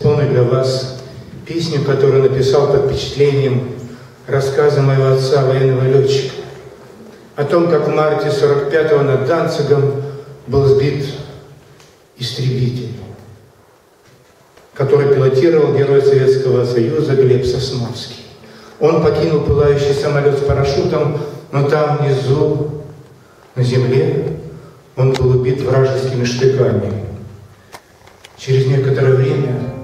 исполнить для вас песню, которую написал под впечатлением рассказа моего отца, военного летчика, о том, как в марте 45-го над Данцигом был сбит истребитель, который пилотировал герой Советского Союза Глеб Сосновский. Он покинул пылающий самолет с парашютом, но там внизу, на земле, он был убит вражескими штыками. Через некоторое время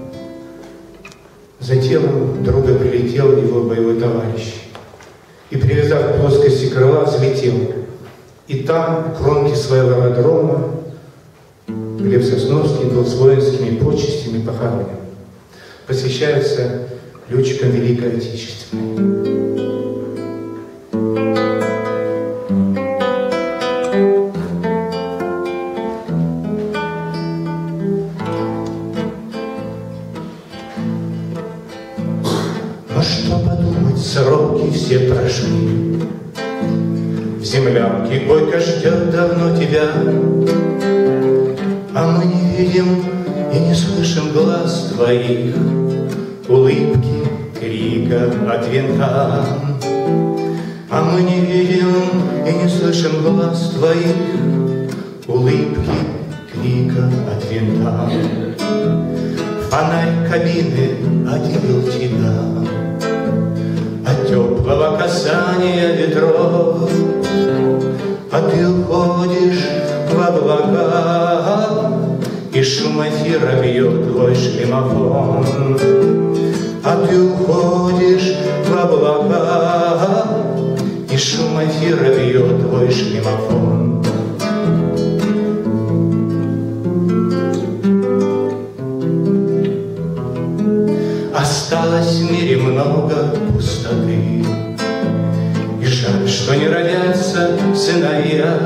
за телом друга прилетел его боевой товарищ и, привязав к плоскости крыла, взлетел. И там, в кромке своего аэродрома, Глеб Сосновский был с воинскими почестями похоронен. Посвящается летчикам Великой Отечественной. Что подумать, сроки все прошли. В землянке бойко ждет давно тебя, А мы не видим и не слышим глаз твоих, Улыбки, крика от винта. А мы не видим и не слышим глаз твоих, Улыбки, крика от винта. Фонарь кабины одел тебя, теплого касания ветров, А ты уходишь в облака, И шум эфира бьет твой шлемофон. А ты уходишь в облака, И шум эфира бьет твой шлемофон. Осталось в мире много пустоты, И жаль, что не родятся сыновья,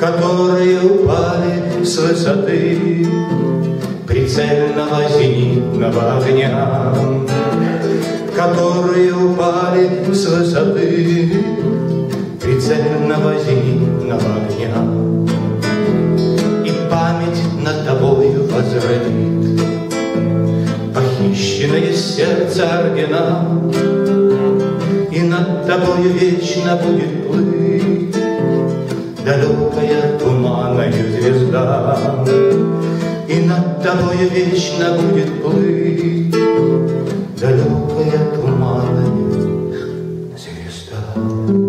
Которые упали с высоты Прицельного зенитного огня, Которые упали с высоты Прицельного зенитного огня. И память над тобою возродит Вечно есть сердце Аргена И над тобою вечно будет плыть Далекая туманная звезда. И над тобою вечно будет плыть Далекая туманная звезда.